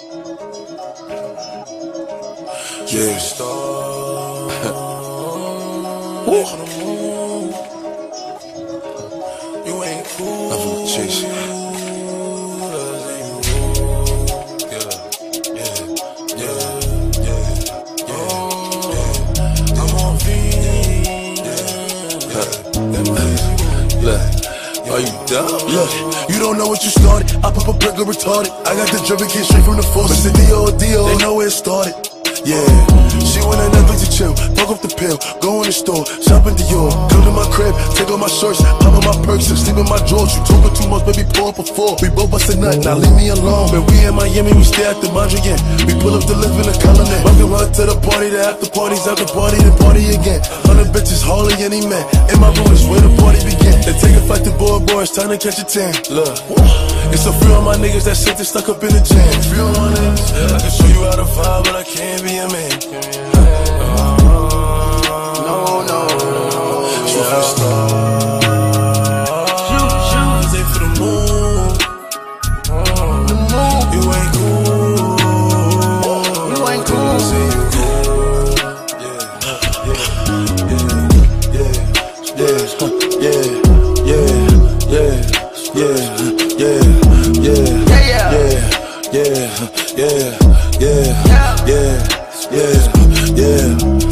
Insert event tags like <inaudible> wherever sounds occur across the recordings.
Yeah. <laughs> Woo. You ain't cool. yeah, yeah, yeah, yeah. Are you dumb? Look, you don't know what you started. I pop a burger retarded. I got the dripping kid straight from the force. It's the D.O.D.O. They know where it started. Yeah, she want a Netflix to chill, fuck off the pill, go in the store, shop in Dior, come to my crib, take off my shirts, pop on my perks, and sleep in my drawers. You talking too much, baby, pour up a four. We both bust a nut, now leave me alone. When we in Miami, we stay at the Mondrian. We pull up the live in the colonnade. Welcome her to the party, the after parties, after party, the party again. Hundred bitches, hardly any man. In my room is where the party begin. They take a flight to boy, boy, it's time to catch a tan. Look, it's a few of my niggas that sit there stuck up in the jam. Few of my niggas, I can show you how to vibe, but I can't be a man. The moon. You ain't cool. You ain't cool. Say you cool. Yeah, yeah, yeah, yeah, yeah, yeah, yeah, Yeah, yeah, yeah. yeah, yeah, yeah, yeah, yeah, yeah, yeah,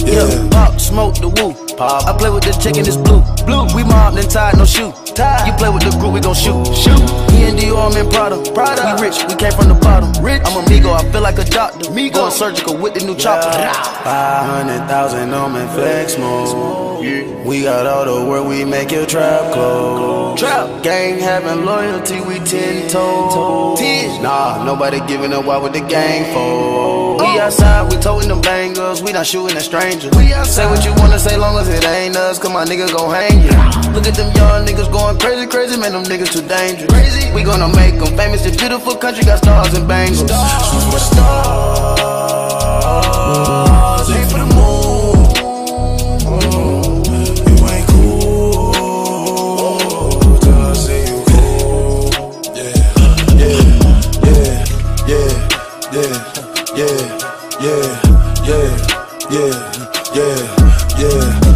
Yeah, pop, smoke the woo. Pop. I play with the chicken, it's blue. Blue. We mobbed and tied, no shoe. Tied. You play with the group, we gon' shoot. Shoot. Me and Dior, I'm in Prada. Prada. We rich, we came from the bottom. Rich. I'm a Migo, I feel like a doctor. Migo. Going surgical with the new chopper. Five hundred thousand on my flex mode. We got all the work, we make your trap close. Trap. Gang having loyalty, we ten toes. Ten. Nah, nobody giving up. Why would the gang fold? Oh. We outside, we toting them bangers, we not shooting at strangers. We Say what you wanna say, long as as it ain't us, cause my nigga gon' hang ya. Look at them young niggas going crazy, crazy, man, them niggas too dangerous. Crazy. We gonna make them famous. This beautiful country got stars and bangles. Stars, stars, aim for the moon. yeah, yeah, yeah, yeah, yeah, yeah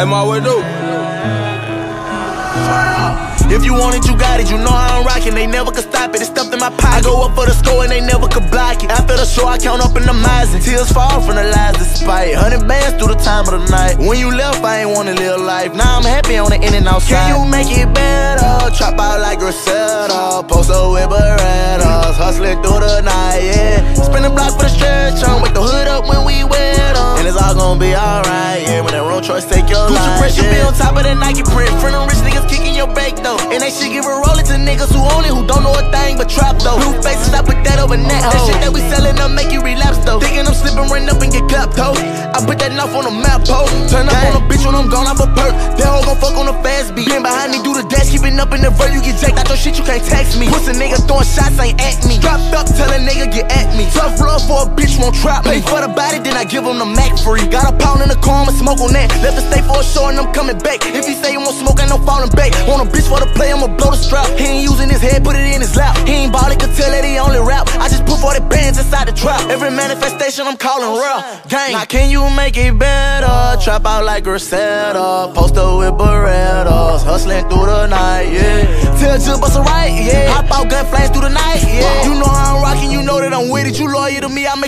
Hey, my way do. If you want it, you got it. You know how I'm rocking. They never could stop it. It's stuffed in my pocket. I go up for the score and they never could block it. After the show, I count up in the miles. Tears fall from the lies despite. Hundred bands through the time of the night. When you left, I ain't wanna live life. Now I'm happy on the in and outside. Can you make it better? Trap out like Griselda. Post up with Berettas. Hustling through the night, yeah. Spin the block for the stretch on. Wake the hood up when we wet them. And it's all gonna be alright, yeah. Your Gucci life. be yeah. on top of the Nike print. Friend of rich niggas kicking your bake though. And they should give a roll to niggas who own it, who don't know a thing but trap though. Blue faces, I put that over net. That shit that we selling up make you relapse though. Thinking I'm slipping, run up and get clapped though. I put that knife on the map though. Turn up on a bitch when I'm gone, I'm a perk. That hoe gon' fuck on a fast beat. Been behind me, do the dash, keeping up in the vert. You get jacked out your shit, you can't text me. Pussy nigga throwing shots, ain't at me. Strapped up, tell a nigga get at me. Tough love for a bitch, won't trap me. Pay for the body, I give him the Mac free. Got a pound in the car, I'ma smoke on that. Left the stay for a show and I'm coming back. If he say he won't smoke, ain't no falling back. Want a bitch for the play, I'ma blow the strap. He ain't using his head, put it in his lap. He ain't ballin', could tell that he only rap. I just put 40 bands inside the trap. Every manifestation I'm calling real. Gang. Now can you make it better? Trap out like Griselda. Poster with Berettas. Hustling through the night, yeah.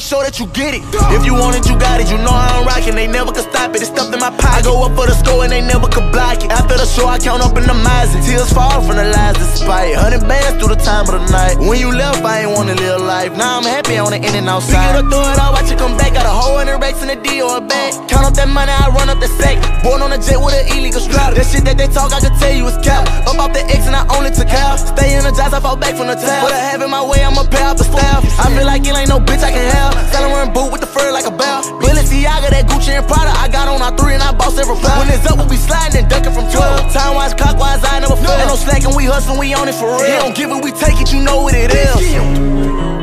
Make sure that you get it. If you want it, you got it. You know I'm rocking, they never could stop it. It's stuffed in my pocket. I go up for the score and they never could block it. After the show, I count up in the miles. Tears fall from the lies despite. Hundred bands through the time of the night. When you left, I ain't wanna live life. Now I'm happy on the in and outside. We get her through it, I watch it come back. Got a whole hundred racks in the D or a bag. Count up that money, I run up the sack. Born on a jet with an illegal strap. That shit that they talk, I can tell you is cap. Up off the X and I only took out. Stay jazz, I fall back from the tab. But I have in my way, I'ma pay off the staff. I feel like it ain't no bitch I can have. Saddle run boot with the fur like a bell. Balenciaga, that Gucci and Prada. I got on our three and I bought several pounds. When it's up, we'll be sliding and ducking from 12. Time wise, clockwise, I never fail. Ain't no slacking, we hustling, we on it for real. He don't give it, we take it, you know what it is.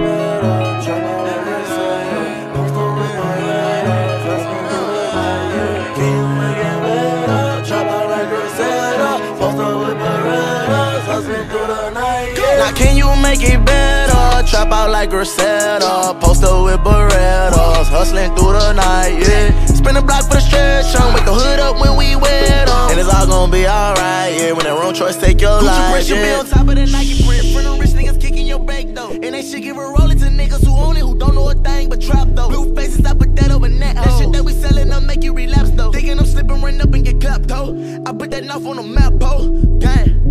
Now can you make it better? Trap out like Griselda, post up with Berettas, hustling through the night, yeah. Spin the block for the stretch on, wake the hood up when we wet on. And it's all gonna be alright, yeah. When that wrong choice take your Gucci life, press, you be on top of the Nike print. Friend of rich niggas kicking your back though. And they shit give a roll to niggas who own it, who don't know a thing but trap though. Blue faces, I put that over net. That shit that we sellin' up make you relapse though. Thinking I'm slipping, run up and get clapped though. I put that knife on the map, ho. Gang.